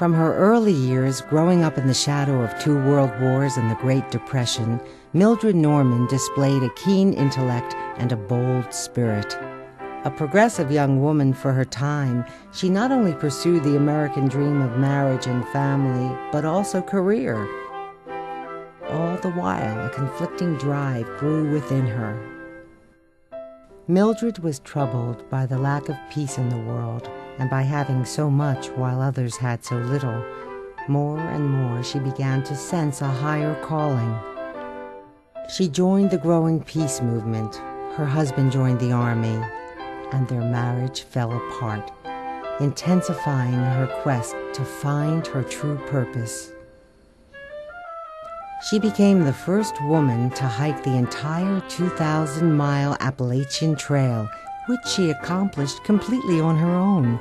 From her early years, growing up in the shadow of two world wars and the Great Depression, Mildred Norman displayed a keen intellect and a bold spirit. A progressive young woman for her time, she not only pursued the American dream of marriage and family, but also career. All the while, a conflicting drive grew within her. Mildred was troubled by the lack of peace in the world and by having so much while others had so little. More and more she began to sense a higher calling. She joined the growing peace movement. Her husband joined the army, and their marriage fell apart, intensifying her quest to find her true purpose. She became the first woman to hike the entire 2,000 mile Appalachian Trail, which she accomplished completely on her own.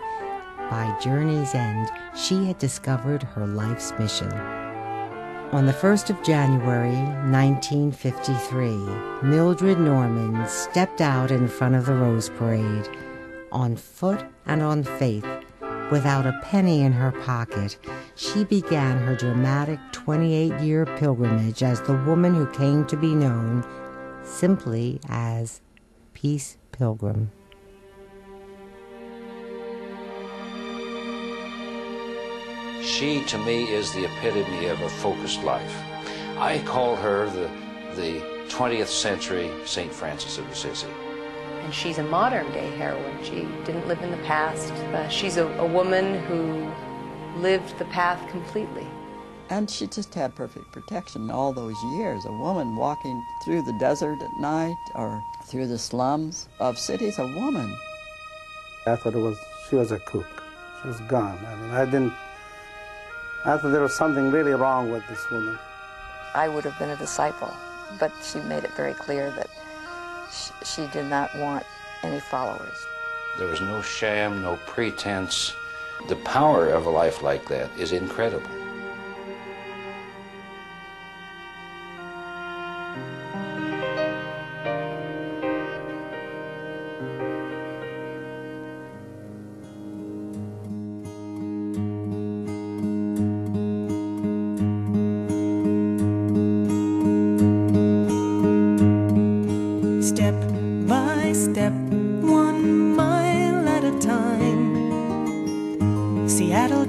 By journey's end, she had discovered her life's mission. On the 1st of January, 1953, Mildred Norman stepped out in front of the Rose Parade, on foot and on faith, without a penny in her pocket. She began her dramatic 28 year pilgrimage as the woman who came to be known simply as Peace Pilgrim. She, to me, is the epitome of a focused life. I call her the, the 20th century St. Francis of Assisi. And she's a modern day heroine. She didn't live in the past. Uh, she's a, a woman who lived the path completely. And she just had perfect protection all those years. A woman walking through the desert at night or through the slums of cities, a woman. I thought it was she was a cook. She was gone. I mean, I didn't I thought there was something really wrong with this woman. I would have been a disciple, but she made it very clear that she did not want any followers. There was no sham, no pretense. The power of a life like that is incredible.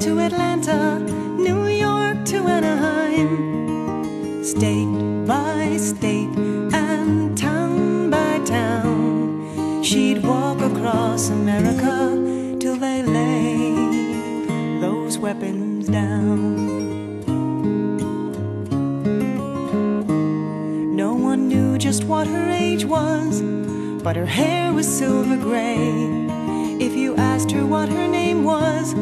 to Atlanta, New York to Anaheim, state by state and town by town. She'd walk across America till they lay those weapons down. No one knew just what her age was, but her hair was silver gray. If you asked her what her name was,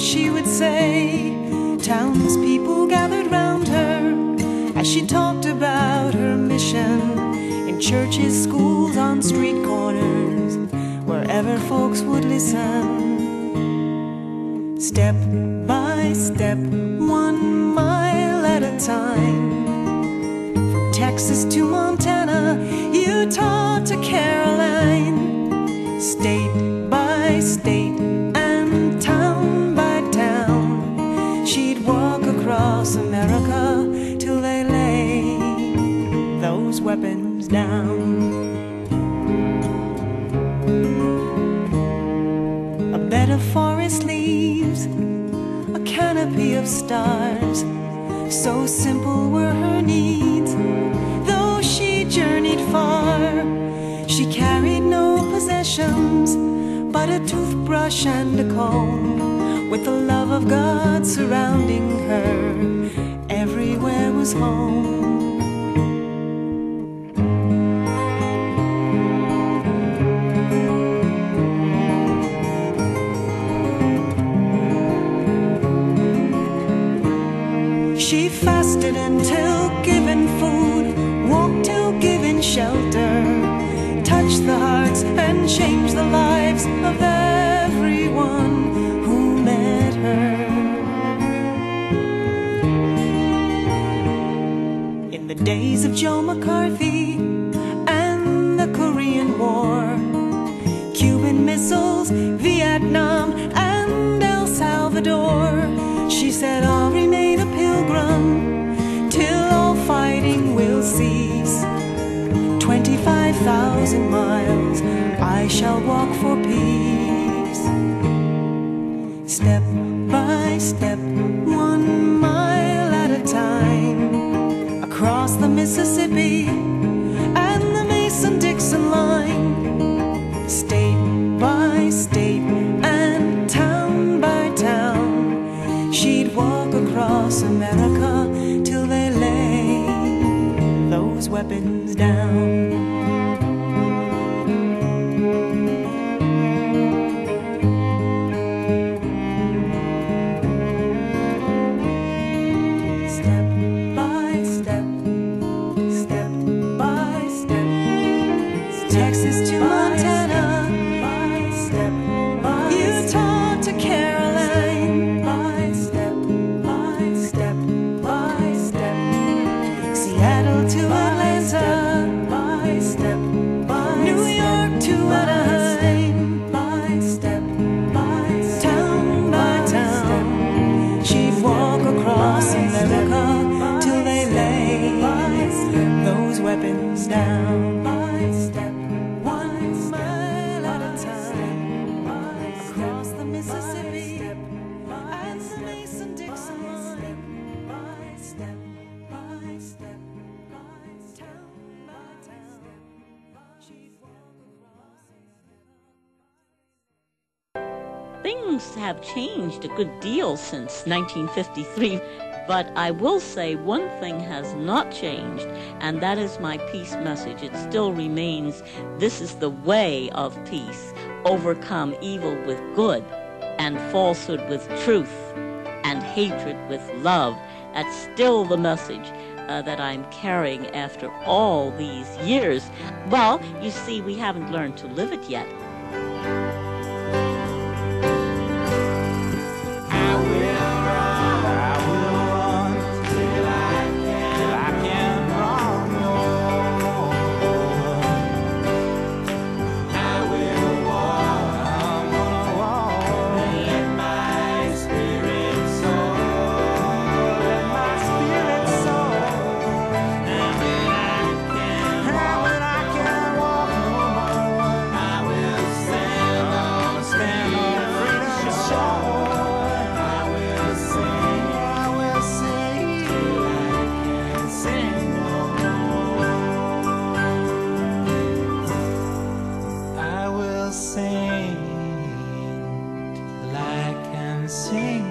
she would say. Townspeople gathered round her as she talked about her mission in churches, schools, on street corners, wherever folks would listen. Step by step, one mile at a time, from Texas to Montana, Utah to Caroline, state down. A bed of forest leaves, a canopy of stars. So simple were her needs, though she journeyed far. She carried no possessions but a toothbrush and a comb, with the love of God surrounding She fasted until given food, walked till given shelter, touched the hearts and changed the lives of everyone who met her. In the days of Joe McCarthy and the Korean War, Cuban missiles, Vietnam, and El Salvador, she said, thousand miles I shall walk for peace. Step by step, one mile at a time, across the Mississippi and the Mason Dixon line, state by state and town by town. She'd walk across America till they lay those weapons down. York to Anaheim, Things have changed a good deal since 1953, but I will say one thing has not changed, and that is my peace message. It still remains this is the way of peace. Overcome evil with good, and falsehood with truth, and hatred with love. That's still the message uh, that I'm carrying after all these years. Well, you see, we haven't learned to live it yet. sim